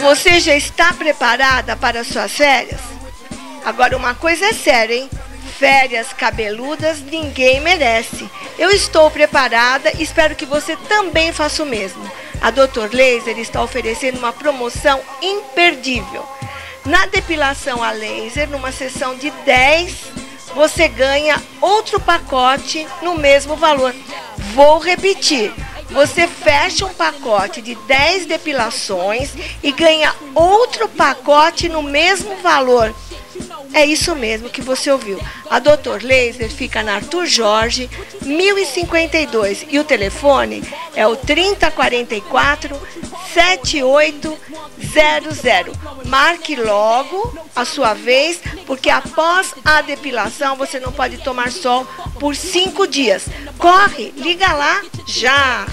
Você já está preparada para suas férias? Agora uma coisa é séria, hein? Férias cabeludas ninguém merece. Eu estou preparada e espero que você também faça o mesmo. A Dr. Laser está oferecendo uma promoção imperdível. Na depilação a laser, numa sessão de 10, você ganha outro pacote no mesmo valor. Vou repetir. Você fecha um pacote de 10 depilações e ganha outro pacote no mesmo valor. É isso mesmo que você ouviu. A Doutor Laser fica na Arthur Jorge, 1052. E o telefone é o 3044 7800. Marque logo a sua vez, porque após a depilação você não pode tomar sol por cinco dias. Corre, liga lá já!